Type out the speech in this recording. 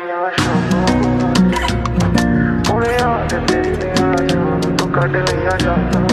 ਮੇਰੀਆਂ ਸ਼ਾਮਾਂ ਉਹਨੇ ਆ ਤੇਰੀਆਂ ਜਾਨ ਤੂੰ ਕੱਢ ਲਈਆਂ ਜਾਨਾਂ